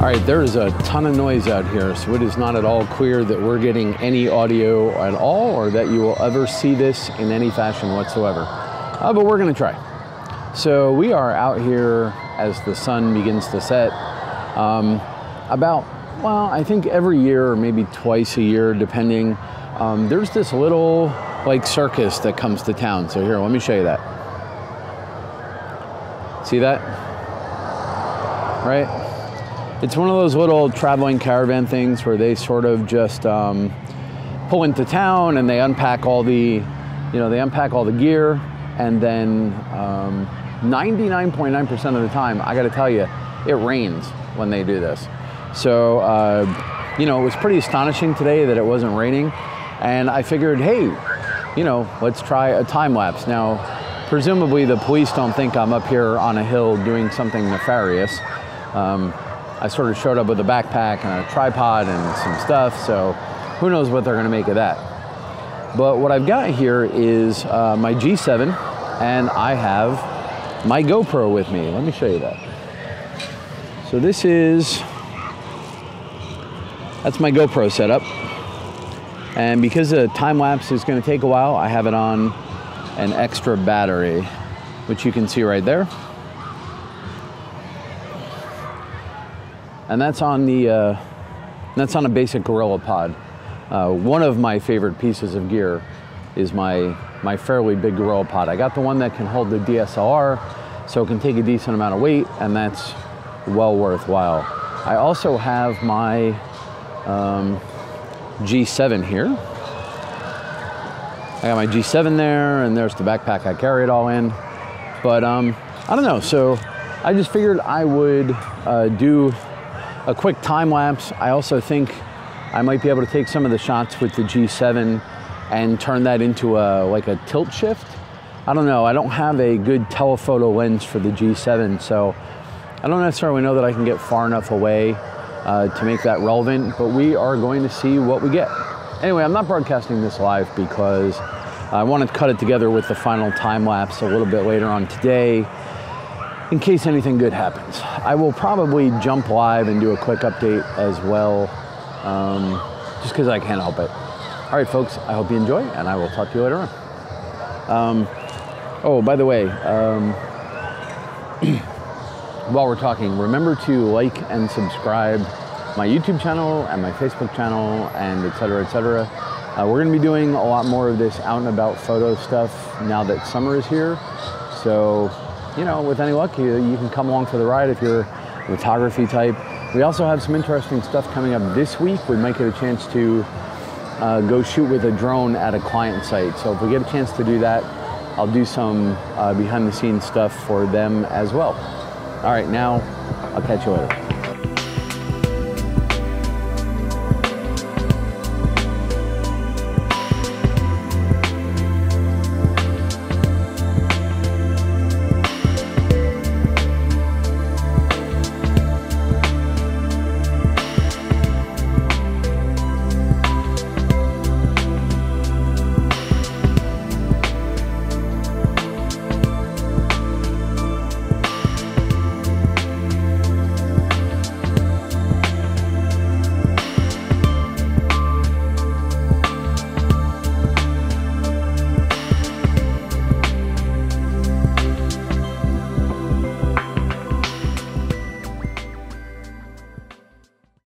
right, there is a ton of noise out here, so it is not at all clear that we're getting any audio at all or that you will ever see this in any fashion whatsoever. Uh, but we're gonna try. So we are out here as the sun begins to set. Um, about, well, I think every year or maybe twice a year, depending, um, there's this little like circus that comes to town. So here, let me show you that. See that? Right? It's one of those little traveling caravan things where they sort of just um, pull into town and they unpack all the, you know, they unpack all the gear and then 99.9% um, of the time, I got to tell you, it rains when they do this. So, uh, you know, it was pretty astonishing today that it wasn't raining. And I figured, hey, you know, let's try a time lapse. Now, presumably the police don't think I'm up here on a hill doing something nefarious. Um, I sort of showed up with a backpack and a tripod and some stuff, so who knows what they're gonna make of that. But what I've got here is uh, my G7 and I have my GoPro with me. Let me show you that. So this is, that's my GoPro setup. And because the time lapse is gonna take a while, I have it on an extra battery, which you can see right there. And that's on the uh, that's on a basic GorillaPod. Uh, one of my favorite pieces of gear is my my fairly big GorillaPod. I got the one that can hold the DSLR, so it can take a decent amount of weight, and that's well worthwhile. I also have my um, G7 here. I got my G7 there, and there's the backpack I carry it all in. But um, I don't know, so I just figured I would uh, do a quick time lapse. I also think I might be able to take some of the shots with the G7 and turn that into a like a tilt shift. I don't know. I don't have a good telephoto lens for the G7, so I don't necessarily know that I can get far enough away uh, to make that relevant, but we are going to see what we get. Anyway, I'm not broadcasting this live because I want to cut it together with the final time lapse a little bit later on today in case anything good happens. I will probably jump live and do a quick update as well, um, just because I can't help it. All right, folks, I hope you enjoy, and I will talk to you later on. Um, oh, by the way, um, while we're talking, remember to like and subscribe my YouTube channel and my Facebook channel and et cetera, et cetera. Uh, we're gonna be doing a lot more of this out and about photo stuff now that summer is here. So you know, with any luck, you, you can come along for the ride if you're a photography type. We also have some interesting stuff coming up this week. We might get a chance to uh, go shoot with a drone at a client site. So if we get a chance to do that, I'll do some uh, behind the scenes stuff for them as well. All right, now I'll catch you later.